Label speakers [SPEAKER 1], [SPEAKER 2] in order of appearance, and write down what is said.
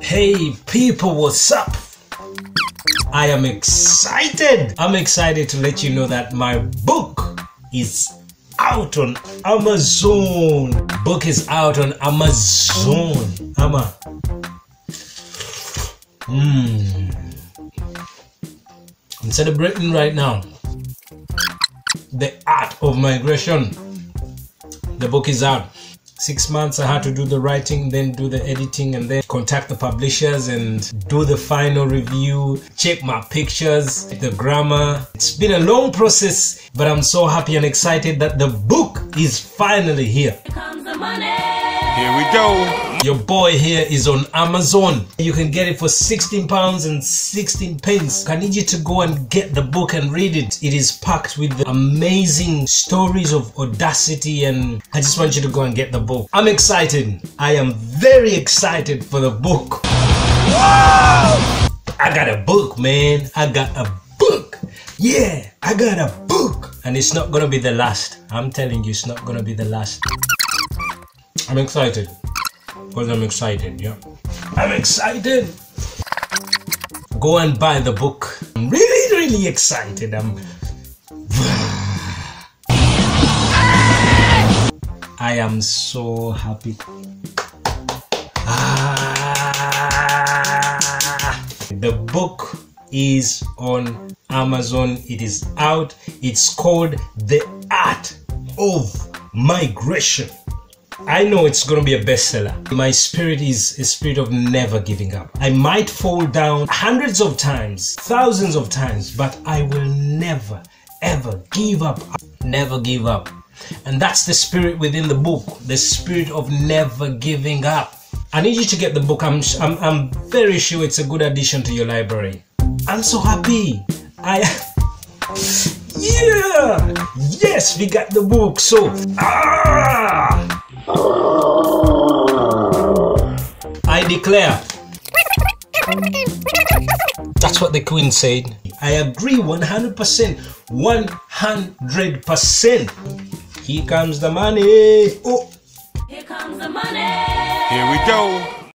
[SPEAKER 1] Hey people, what's up? I am excited. I'm excited to let you know that my book is out on Amazon. Book is out on Amazon. Ama. Mmm. I'm celebrating right now. The art of migration. The book is out six months i had to do the writing then do the editing and then contact the publishers and do the final review check my pictures the grammar. It's been a long process but i'm so happy and excited that the book is finally here.
[SPEAKER 2] Here we go
[SPEAKER 1] your boy here is on Amazon. You can get it for 16 pounds and 16 pence. I need you to go and get the book and read it. It is packed with amazing stories of audacity and I just want you to go and get the book. I'm excited. I am very excited for the book. Wow! I got a book, man. I got a book. Yeah, I got a book. And it's not gonna be the last. I'm telling you, it's not gonna be the last. I'm excited because I'm excited, yeah. I'm excited. Go and buy the book. I'm really, really excited. I'm. I am so happy. Ah, the book is on Amazon. It is out. It's called The Art of Migration. I know it's going to be a bestseller. My spirit is a spirit of never giving up. I might fall down hundreds of times, thousands of times, but I will never, ever give up. Never give up. And that's the spirit within the book, the spirit of never giving up. I need you to get the book. I'm, I'm, I'm very sure it's a good addition to your library. I'm so happy. I. Yeah! Yes, we got the book. So, ah! I declare. That's what the queen said. I agree 100%. 100%. Here comes the money. Oh.
[SPEAKER 2] Here comes the money. Here we go.